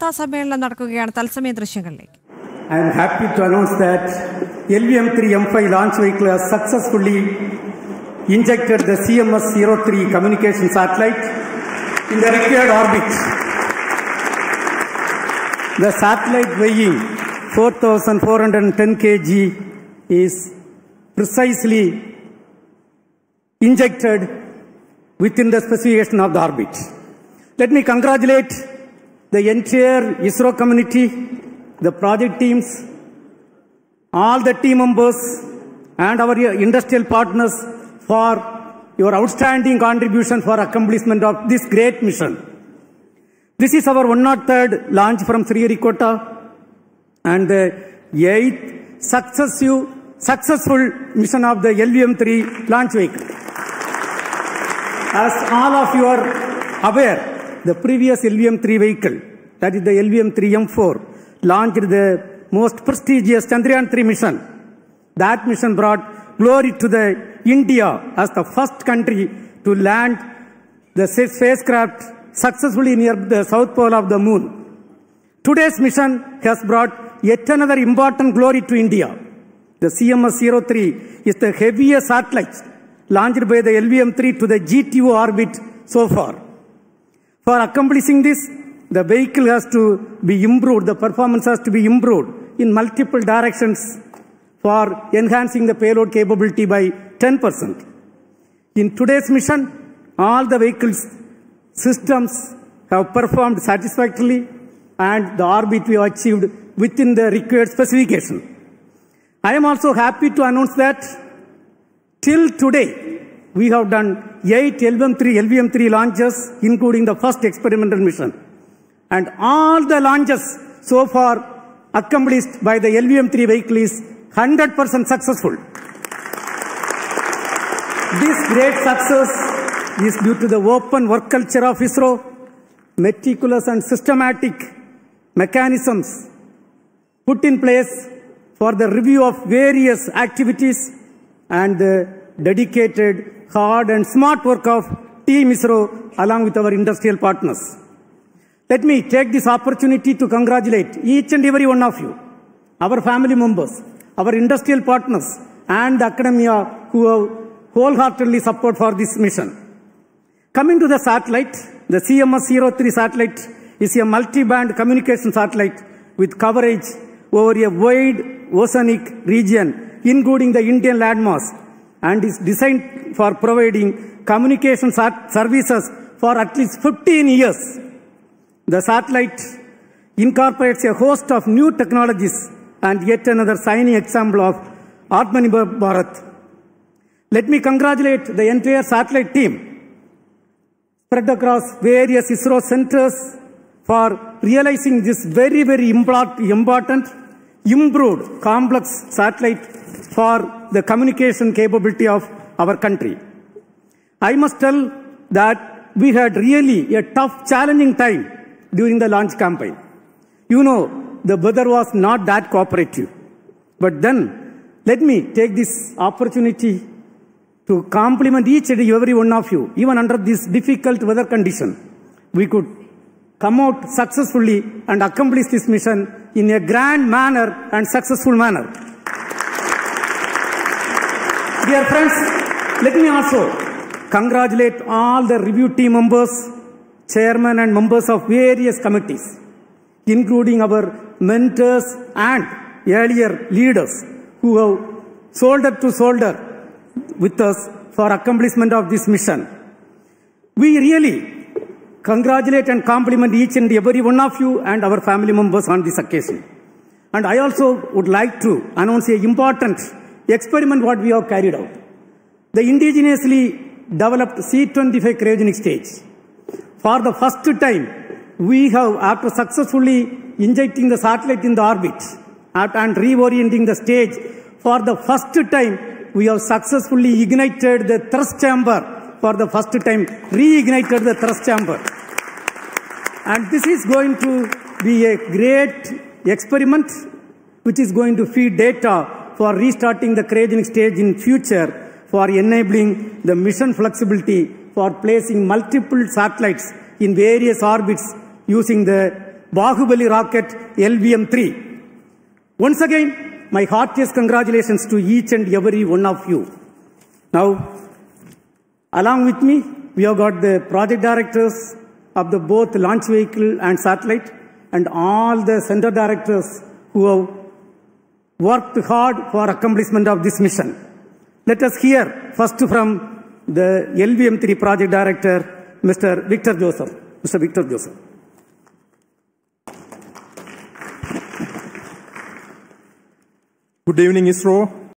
വാർത്താ സമ്മേളനം നടക്കുകയാണ് തത്സമയ ദൃശ്യങ്ങളിലേക്ക് I am happy to announce that LVM3 M5 launch vehicle has successfully injected the CMS 03 communication satellite in the required orbit. The satellite weighing 4,410 kg is precisely injected within the specification of the orbit. Let me congratulate the entire ISRO community, the project teams, all the team members, and our industrial partners for your outstanding contribution for accomplishment of this great mission. This is our 103rd launch from Sriharikota and the eighth successive, successful mission of the LVM-3 launch vehicle. As all of you are aware, the previous LVM-3 vehicle, that is the LVM-3 M4, launched the most prestigious Chandrayaan-3 mission. That mission brought glory to the India as the first country to land the spacecraft successfully near the south pole of the moon. Today's mission has brought yet another important glory to India. The CMS-03 is the heaviest satellite launched by the LVM-3 to the GTO orbit so far. For accomplishing this, the vehicle has to be improved, the performance has to be improved in multiple directions for enhancing the payload capability by 10%. In today's mission, all the vehicles systems have performed satisfactorily and the orbit we have achieved within the required specification. I am also happy to announce that till today we have done eight LVM3 LVM3 launches, including the first experimental mission. And all the launches so far accomplished by the LVM3 vehicle is 100% successful. This great success is due to the open work culture of ISRO, meticulous and systematic mechanisms put in place for the review of various activities and the dedicated, hard and smart work of Team ISRO along with our industrial partners. Let me take this opportunity to congratulate each and every one of you, our family members, our industrial partners, and the academia who have wholeheartedly support for this mission. Coming to the satellite, the CMS-03 satellite is a multi-band communication satellite with coverage over a wide oceanic region, including the Indian landmass, and is designed for providing communication services for at least 15 years. The satellite incorporates a host of new technologies and yet another shining example of Atmanirbhar Bharat. Let me congratulate the entire satellite team spread across various ISRO centers for realizing this very, very important, improved, complex satellite for the communication capability of our country. I must tell that we had really a tough, challenging time during the launch campaign. You know, the weather was not that cooperative. But then, let me take this opportunity to compliment each and every one of you, even under this difficult weather condition. We could come out successfully and accomplish this mission in a grand manner and successful manner. Dear friends, let me also congratulate all the review team members, chairman and members of various committees, including our mentors and earlier leaders who have shoulder to shoulder with us for accomplishment of this mission. We really congratulate and compliment each and every one of you and our family members on this occasion. And I also would like to announce a important experiment what we have carried out. The indigenously developed C-25 cryogenic stage. For the first time, we have, after successfully injecting the satellite in the orbit and reorienting the stage, for the first time, we have successfully ignited the thrust chamber for the first time, reignited the thrust chamber. And this is going to be a great experiment which is going to feed data for restarting the cryogenic stage in future for enabling the mission flexibility for placing multiple satellites in various orbits using the Bahubali rocket LVM-3. Once again, my heartiest congratulations to each and every one of you. Now, along with me, we have got the project directors of the both launch vehicle and satellite and all the center directors who have worked hard for accomplishment of this mission. Let us hear first from the LVM3 project director, Mr. Victor Joseph. Mr. Victor Joseph. Good evening, ISRO.